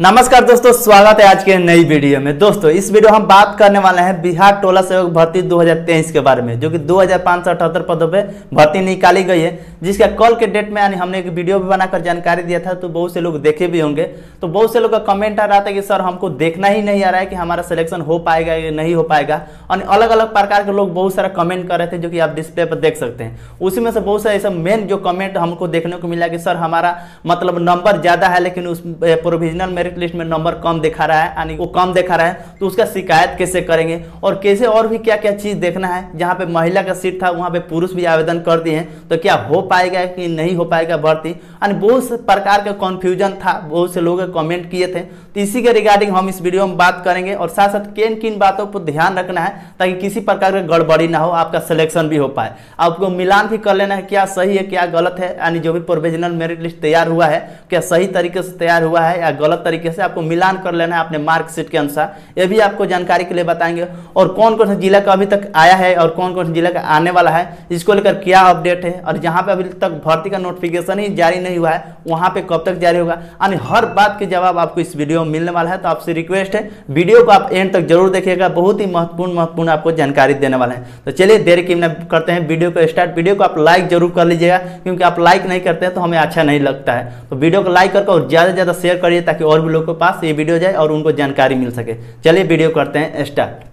नमस्कार दोस्तों, स्वागत है आज के नई वीडियो में। दोस्तों, इस वीडियो हम बात करने वाले हैं बिहार टोला सहयोग भर्ती 2023 के बारे में, जो कि दो पदों पे भर्ती निकाली गई है, जिसका कल के डेट में यानी हमने एक वीडियो भी बनाकर जानकारी दिया था तो बहुत से लोग देखे भी होंगे। तो बहुत से लोग का कमेंट आ रहा था कि, सर, हमको देखना ही नहीं आ रहा है कि हमारा सिलेक्शन हो पाएगा या नहीं हो पाएगा। और अलग अलग प्रकार के लोग बहुत सारा कमेंट कर रहे थे, जो कि आप डिस्प्ले पर देख सकते हैं। उसी में से बहुत सारे ऐसा मेन जो कमेंट हमको देखने को मिला कि, सर, हमारा मतलब नंबर ज़्यादा है, लेकिन उस प्रोविजनल मेरिट लिस्ट में नंबर कम दिखा रहा है, यानी वो कम दिखा रहा है तो उसका शिकायत कैसे करेंगे? और कैसे और भी क्या क्या चीज़ देखना है? जहाँ पे महिला का सीट था, वहाँ पे पुरुष भी आवेदन कर दिए हैं तो क्या हो पाएगा कि नहीं हो पाएगा भर्ती? यानी बहुत प्रकार का कॉन्फ्यूजन था, बहुत से लोग कमेंट किए थे। तो इसी के रिगार्डिंग हम इस वीडियो में बात करेंगे, और साथ साथ किन किन बातों पर ध्यान रखना है, ताकि किसी प्रकार का गड़बड़ी ना हो, आपका सिलेक्शन भी हो पाए। आपको मिलान भी कर लेना है, क्या सही है, क्या गलत है? यानी जो भी प्रोविजनल मेरिट लिस्ट तैयार हुआ है, क्या सही तरीके से तैयार हुआ है, या गलत तरीके से आपको मिलान कर लेना है अपने मार्कशीट के अनुसार। ये भी आपको जानकारी के लिए बताएँगे। और कौन कौन सा जिला का अभी तक आया है और कौन कौन सा जिला का आने वाला है, इसको लेकर क्या अपडेट है और जहाँ पे अभी तक भर्ती का नोटिफिकेशन ही जारी नहीं हुआ है, वहाँ पे कब तक जारी होगा? यानी हर बात के जवाब आपको इस वीडियो में मिलने वाला है तो आपसे रिक्वेस्ट है, वीडियो को आप एंड तक ज़रूर देखिएगा, बहुत ही महत्वपूर्ण महत्वपूर्ण आपको जानकारी देने वाला है। तो चलिए, देर की करते हैं वीडियो को स्टार्ट वीडियो को आप लाइक ज़रूर कर लीजिएगा, क्योंकि आप लाइक नहीं करते हैं तो हमें अच्छा नहीं लगता है। तो वीडियो को लाइक करके और ज़्यादा से ज़्यादा शेयर करिए, ताकि और लोगों के पास ये वीडियो जाए और उनको जानकारी मिल सके। चलिए वीडियो करते हैं, स्टार्ट।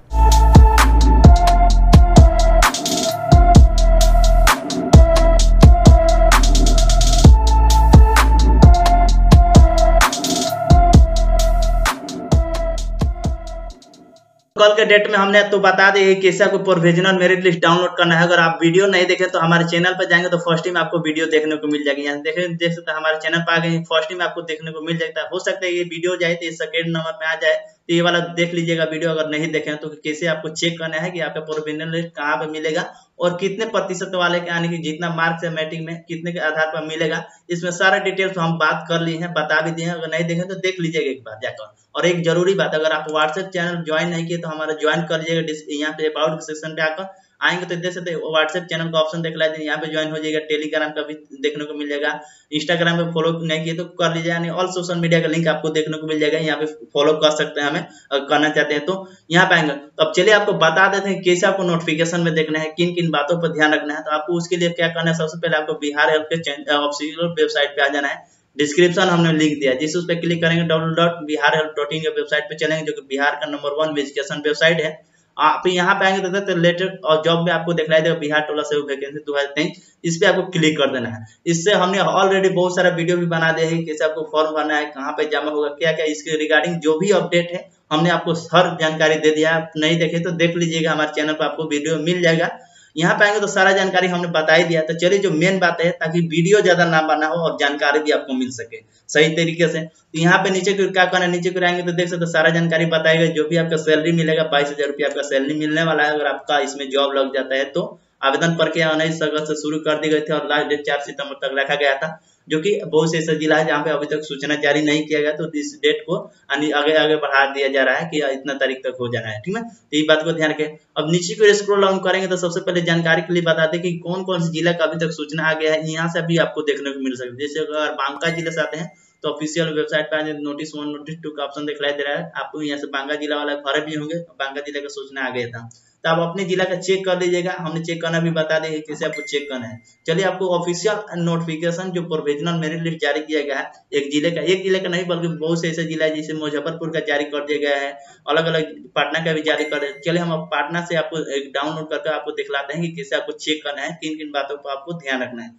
कल के डेट में हमने तो बता दी कैसे आपको प्रोविजनल मेरिट लिस्ट डाउनलोड करना है। अगर आप वीडियो नहीं देखें तो हमारे चैनल पर जाएँगे तो फ़र्स्ट टाइम आपको वीडियो देखने को मिल जाएगी। यहाँ देखें, देख सकते हमारे चैनल पर आ गए फ़र्स्ट टाइम आपको देखने को मिल जाता है हो सकता है ये वीडियो जाए तो सेकेंड नंबर पे आ जाए। तो ये वाला देख लीजिएगा वीडियो, अगर नहीं देखें तो कैसे आपको चेक करना है कि आपका प्रोविजनल लिस्ट कहाँ पे मिलेगा और कितने प्रतिशत वाले के, यानी कि जितना मार्क्स है मैट्रिक में कितने के आधार पर मिलेगा, इसमें सारा डिटेल्स हम बात कर लिए हैं, बता भी दिए हैं। अगर नहीं देखें तो देख लीजिएगा एक बार जाकर। और एक ज़रूरी बात, अगर आप व्हाट्सएप चैनल ज्वाइन नहीं किए तो हमारा ज्वाइन कर लीजिएगा यहाँ पे अबाउट सेक्शन पे आकर। आएँगे तो देख सकते व्हाट्सएप चैनल का ऑप्शन देख लेते यहाँ पे ज्वाइन हो जाएगा टेलीग्राम का भी देखने को मिल जाएगा इंस्टाग्राम पे फॉलो नहीं किए तो कर लीजिए, यानी ऑल सोशल मीडिया का लिंक आपको देखने को मिल जाएगा। यहाँ पे फॉलो कर सकते हैं हमें करना चाहते हैं तो। यहाँ पे आएँगे। तो अब चलिए आपको बता देते हैं कैसे आपको नोटिफिकेशन में देखना है किन किन बातों पर ध्यान रखना है। तो आपको उसके लिए क्या करना है, सबसे पहले आपको बिहार हेल्थ के ऑफिशियल वेबसाइट पे आ जाना है। डिस्क्रिप्शन हमने लिंक दिया। जिस उस पर क्लिक करेंगे W dot Bihar health dot in website पे चलेंगे, जो कि बिहार का नंबर वन एजुकेशन वेबसाइट है। आप यहाँ पे आएँगे तो लेटर और जॉब में आपको दिखलाई देगा, बिहार टोला से वैकेंसी दो हज़ार तेईस, इस पर आपको क्लिक कर देना है। इससे हमने ऑलरेडी बहुत सारा वीडियो भी बना दिया है, कैसे आपको फॉर्म भरना है, कहाँ पे जमा होगा क्या क्या इसके रिगार्डिंग जो भी अपडेट है, हमने आपको हर जानकारी दे दिया आप नहीं देखे तो देख लीजिएगा, हमारे चैनल पर आपको वीडियो मिल जाएगा। यहाँ पे आएँगे तो सारा जानकारी हमने बता ही दिया। तो चलिए जो मेन बात है, ताकि वीडियो ज़्यादा ना बना हो और जानकारी भी आपको मिल सके सही तरीके से। तो यहाँ पे नीचे क्या करना नीचे को आएँगे तो देख सकते तो सारा जानकारी बताएगा जो भी आपका सैलरी मिलेगा, बाईस हज़ार रुपया आपका सैलरी मिलने वाला है। अगर आपका इसमें जॉब लग जाता है तो आवेदन प्रक्रिया उन्नीस अगस्त से शुरू कर दी गई थी और लास्ट डेट चार सितंबर तक रखा गया था। जो कि बहुत से ऐसा जिला है जहाँ पे अभी तक सूचना जारी नहीं किया गया तो इस डेट को आगे आगे बढ़ा दिया जा रहा है कि इतना तारीख तक हो जाना है, ठीक है? तो ये बात को ध्यान रखें। अब नीचे को स्क्रॉल डाउन करेंगे तो सबसे पहले जानकारी के लिए बता बताते कि कौन कौन से जिला का अभी तक सूचना आ गया है, यहाँ से भी आपको देखने को मिल सकता है। जैसे अगर बांका ज़िले से आते हैं तो ऑफिशियल वेबसाइट पे आने नोटिस वन नोटिस टू का ऑप्शन दिखलाई दे रहा है। आपको यहाँ से बांका जिला वाला भरे भी होंगे, बांका जिला का सूचना आ गया था। तो आप अपने जिला का चेक कर लीजिएगा। हमने चेक करना भी बता देंगे कैसे आपको चेक करना है। चलिए, आपको ऑफिशियल नोटिफिकेशन जो प्रोविजनल मेरिट लिस्ट जारी किया गया है, एक ज़िले का, एक ज़िले का नहीं, बल्कि बहुत से ऐसे जिला है जैसे मुजफ्फरपुर का जारी कर दिया गया है। अलग अलग पटना का भी जारी कर चलिए, हम पटना से आपको डाउनलोड करके आपको दिखलाते हैं कि कैसे आपको चेक करना है किन किन बातों पर आपको ध्यान रखना है।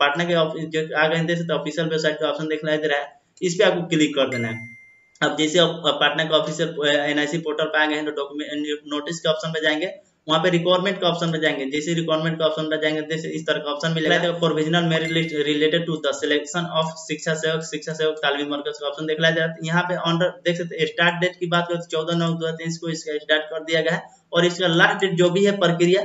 पटना के आ गए तो ऑफिशियल वेबसाइट का ऑप्शन दिखलाई दे रहा है। इस पर आपको क्लिक कर देना है। अब जैसे आप पार्टनर का ऑफ़िस एनआईसी पोर्टल पर आ गए हैं तो डॉक्यूमेंट नोटिस के ऑप्शन पे जाएँगे। वहाँ पे रिक्वायरमेंट का ऑप्शन पे जाएँगे। जैसे रिक्वायरमेंट का ऑप्शन पे जाएँगे, जैसे इस तरह का ऑप्शन मिलेगा। Provisional merit related to the selection of Shiksha Sevak Shiksha सेवक, तालमी मरकज का ऑप्शन दिखलाया जाता है यहाँ पे ऑनर देख सकते स्टार्ट डेट की बात करते चौदह नौ दो को इसका स्टार्ट कर दिया गया है। और इसका लास्ट डेट जो भी है प्रक्रिया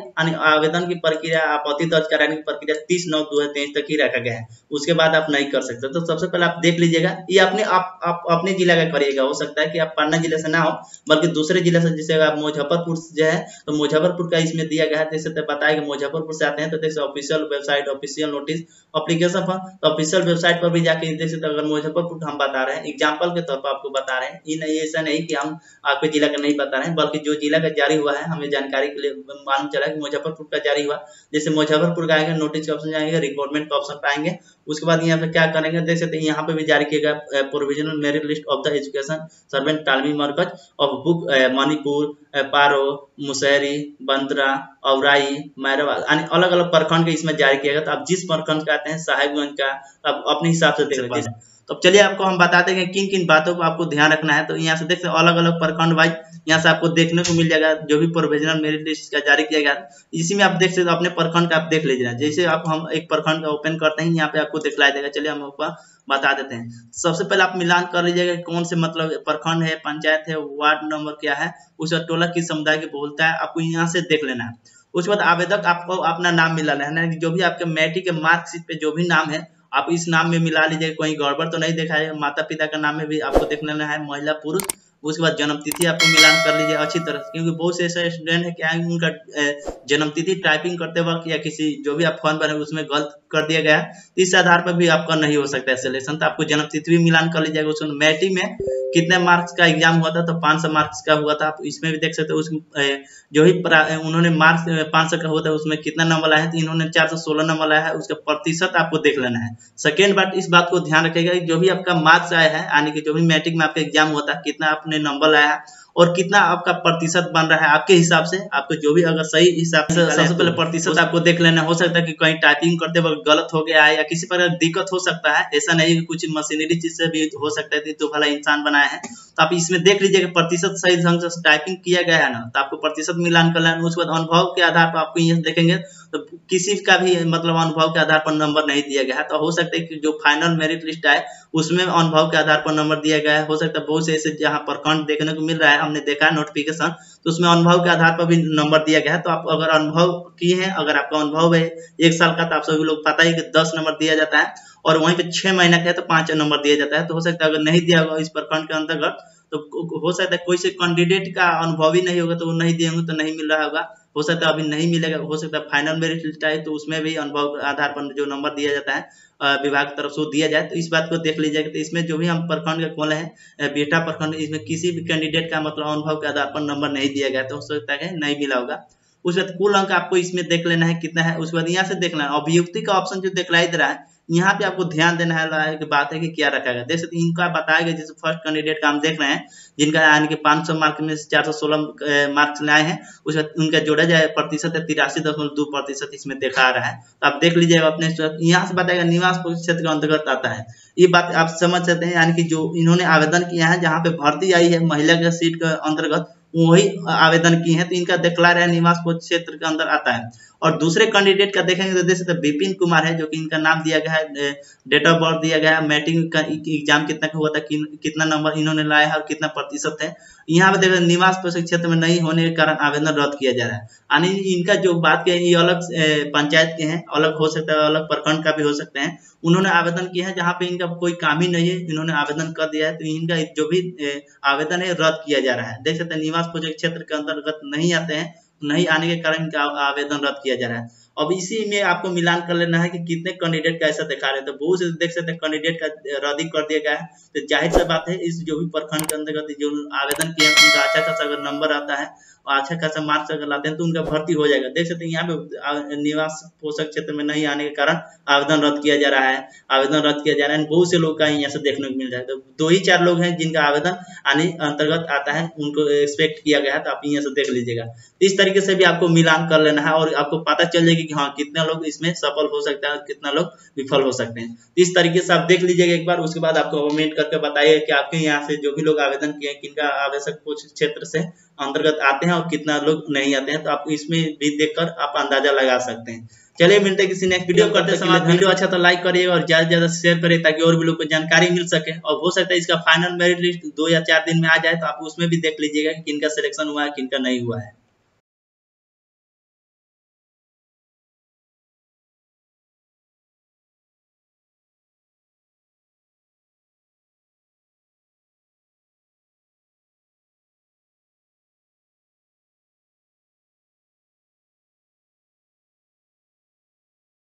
आवेदन की प्रक्रिया आपत्ति दर्ज कराने की प्रक्रिया तीस नौ दो हज़ार तेईस तक ही रखा गया है। उसके बाद आप नहीं कर सकते। तो सबसे पहले आप देख लीजिएगा ये अपने आप, आप अपने जिला का करिएगा। हो सकता है कि आप पटना ज़िले से ना हो बल्कि दूसरे ज़िले से जैसे आप मुजफ्फरपुर जो है तो मुजफ्फरपुर का इसमें दिया गया है। जैसे तो बताया कि मुजफ्फरपुर से आते हैं तो जैसे official website official notice application form तो ऑफिशियल वेबसाइट पर भी जाके जैसे तो अगर मुजफ्फरपुर हम बता रहे हैं एग्ज़ाम्पल के तौर पर आपको बता रहे हैं। ये नहीं ऐसा नहीं कि हम आपके जिला का नहीं बता रहे हैं बल्कि जो जिला का जारी हुआ है, हमें जानकारी के लिए मालूम चला कि मुजफ्फरपुर का जारी हुआ। जैसे मुजफ्फरपुर का आएगा नोटिस के ऑप्शन जाएँगे रिक्रूटमेंट का ऑप्शन पाएँगे उसके बाद यहाँ पे क्या करेंगे, देख सकते हैं, यहाँ पे भी जारी किया गया provisional merit list of the education servant Talimi Markaz of block Manipur Paroo Musahari Bandra Aurai Mairwa अलग अलग प्रखंड के इसमें जारी किया गया तो आप जिस प्रखंड का आते हैं, साहेबगंज का आप अपने हिसाब से देख लीजिए तो चलिए आपको हम बता देंगे किन किन बातों को आपको ध्यान रखना है। तो यहाँ से देख सकते अलग अलग प्रखंड वाइज यहाँ से आपको देखने को मिल जाएगा, जो भी प्रोविजनल मेरिट लिस्ट का जारी किया गया। इसी में आप देख सकते हो, अपने प्रखंड का आप देख लीजिए। जैसे आप, हम एक प्रखंड का ओपन करते हैं, यहाँ पे आपको दिखलाई देगा चलिए हम आपको बता देते हैं। सबसे पहले आप मिलान कर लीजिएगा कौन से मतलब प्रखंड है, पंचायत है, वार्ड नंबर क्या है। उसका टोला किस समुदाय की बोलता है, आपको यहाँ से देख लेना है। उसके बाद आवेदक आपको अपना नाम मिला है जो भी आपके मैट्रिक के मार्कशीट पे जो भी नाम है आप इस नाम में मिला लीजिए, कोई गड़बड़ तो नहीं देखा है माता पिता का नाम में भी आपको देख लेना है, महिला, पुरुष उसके बाद जन्म तिथि आपको मिलान कर लीजिए अच्छी तरह से, क्योंकि बहुत से ऐसे स्टूडेंट है क्या उनका जन्म तिथि टाइपिंग करते वक्त या किसी, जो भी आप फॉर्म बने उसमें गलत कर दिया गया तो इस आधार पर भी आपका नहीं हो सकता है सिलेक्शन तो आपको जन्म तिथि भी मिलान कर लीजिएगा। उसमें मैट्रिक में कितने मार्क्स का एग्ज़ाम हुआ था तो 500 मार्क्स का हुआ था। आप इसमें भी देख सकते हो, उस जो ही उन्होंने मार्क्स 500 का हुआ था, उसमें कितना नंबर आया है तो इन्होंने 416 नंबर आया है, उसका प्रतिशत आपको देख लेना है। सेकेंड बात इस बात को ध्यान रखेगा जो भी आपका मार्क्स आया है, यानी कि जो भी मैट्रिक में आपका एग्ज़ाम हुआ था, कितना आपने नंबर लाया और कितना आपका प्रतिशत बन रहा है आपके हिसाब से? आपको जो भी अगर सही हिसाब से सबसे पहले प्रतिशत आपको देख लेना। हो सकता है कि कहीं टाइपिंग करते वक्त गलत हो गया है या किसी प्रकार दिक्कत हो सकता है। ऐसा नहीं कि कुछ मशीनरी चीज़ से भी हो सकता है तो भला इंसान बनाया है। तो आप इसमें देख लीजिए कि प्रतिशत सही ढंग से टाइपिंग किया गया है ना। तो आपको प्रतिशत मिलान कर लेना उसके बाद अनुभव के आधार पर आपको ये देखेंगे तो किसी का भी मतलब अनुभव के आधार पर नंबर नहीं दिया गया है। तो हो सकता है कि जो फाइनल मेरिट लिस्ट आए उसमें अनुभव के आधार पर नंबर दिया गया है। हो सकता है बहुत से ऐसे जहाँ प्रखंड देखने को मिल रहा है। हमने देखा है नोटिफिकेशन तो उसमें अनुभव के आधार पर भी नंबर दिया गया है। तो आप अगर अनुभव किए हैं, अगर आपका अनुभव है एक साल का तो आप सभी लोग पता ही कि दस नंबर दिया जाता है और वहीं पे छह महीना का है तो पाँच नंबर दिया जाता है। तो हो सकता है अगर नहीं दिया होगा इस प्रखंड के अंतर्गत तो हो सकता है कोई से कैंडिडेट का अनुभव ही नहीं होगा तो वो नहीं दिए होंगे तो नहीं मिल रहा होगा। हो सकता है अभी नहीं मिलेगा, हो सकता है फाइनल मेरिट लिस्ट आए तो उसमें भी अनुभव आधार पर जो नंबर दिया जाता है विभाग तरफ़ से दिया जाए। तो इस बात को देख लीजिएगा तो इसमें जो भी हम प्रखंड के खोले हैं बेटा प्रखंड, इसमें किसी भी कैंडिडेट का मतलब अनुभव के आधार पर नंबर नहीं दिया गया तो हो सकता है नहीं मिला होगा। उसके बाद कुल अंक आपको इसमें देख लेना है, कितना है, उसके बाद यहाँ से देख लेना अभियुक्ति का ऑप्शन जो दिखलाई दे रहा है यहाँ पे आपको ध्यान देना है कि बात है कि क्या रखा गया। देख सकते इनका बताया गया, जैसे फ़र्स्ट कैंडिडेट का हम देख रहे हैं, जिनका यानी कि 500 मार्क में सौ सोलह मार्क्स लाए हैं, उसका, उनका जोड़ा जाए, प्रतिशत है, तिरासी दशमलव दो प्रतिशत इसमें दिखा रहा है। तो आप देख लीजिएगा अपने यहाँ से बताएगा निवास क्षेत्र के अंतर्गत आता है। ये बात आप समझ सकते हैं, यानी कि जो इन्होंने आवेदन किया है, जहाँ पे भर्ती आई है, महिला के सीट के अंतर्गत वही आवेदन किए हैं तो इनका दिखला रहा है निवास क्षेत्र के अंदर आता है। और दूसरे कैंडिडेट का देखेंगे तो देख सकते विपिन कुमार है जो कि इनका नाम दिया गया है डेट ऑफ़ बर्थ दिया गया है मैट्रिक का एग्ज़ाम कितना का हुआ था कि, कितना नंबर इन्होंने लाया है और कितना प्रतिशत है। यहाँ पे देखो निवास क्षेत्र में नहीं होने के कारण आवेदन रद्द किया जा रहा है। यानी इनका जो बात किया ये अलग पंचायत के हैं अलग हो सकता है अलग प्रखंड का भी हो सकते हैं। उन्होंने आवेदन किया है जहाँ पे इनका कोई काम ही नहीं है इन्होंने आवेदन कर दिया है तो इनका जो भी आवेदन है रद्द किया जा रहा है। देख सकते हैं निवास क्षेत्र के अंतर्गत नहीं आते हैं, नहीं आने के कारण इनका आवेदन रद्द किया जा रहा है। अब इसी में आपको मिलान कर लेना है कि कितने कैंडिडेट का ऐसा दिखा रहे हैं। तो बहुत से देख सकते हैं कैंडिडेट का रद्द कर दिया गया है। तो ज़ाहिर सी बात है, इस जो भी प्रखंड के अंतर्गत जो आवेदन किया उनका अच्छा खासा अगर नंबर आता है अच्छा खासा मार्क्स अगर लाते हैं तो उनका भर्ती हो जाएगा। देख सकते हैं यहाँ पे निवास पोषक क्षेत्र में नहीं आने के कारण आवेदन रद्द किया जा रहा है। आवेदन रद्द किया जा रहा है। बहुत से लोग का यहाँ से देखने को मिल रहा है। तो दो ही चार लोग हैं जिनका आवेदन आने अंतर्गत आता है, उनको एक्सपेक्ट किया गया है तो आप यहाँ से देख लीजिएगा। इस तरीके से भी आपको मिलान कर लेना है और आपको पता चल जाएगी कि हाँ कितने लोग इसमें सफल हो सकते हैं कितना लोग विफल हो सकते हैं। इस तरीके से आप देख लीजिएगा एक बार, उसके बाद आपको कमेंट करके बताइए कि आपके यहाँ से जो भी लोग आवेदन किए किनका आवश्यक क्षेत्र से अंतर्गत आते हैं और कितना लोग नहीं आते हैं तो आप इसमें भी देखकर आप अंदाज़ा लगा सकते हैं। चलिए मिलते हैं किसी नेक्स्ट वीडियो करते समय। वीडियो अच्छा तो लाइक करिए और ज़्यादा से ज़्यादा शेयर करिए ताकि और भी लोग को जानकारी मिल सके। और हो सकता है इसका फाइनल मेरिट लिस्ट दो या चार दिन में आ जाए तो आप उसमें भी देख लीजिएगा कि किनका सिलेक्शन हुआ है किनका नहीं हुआ है।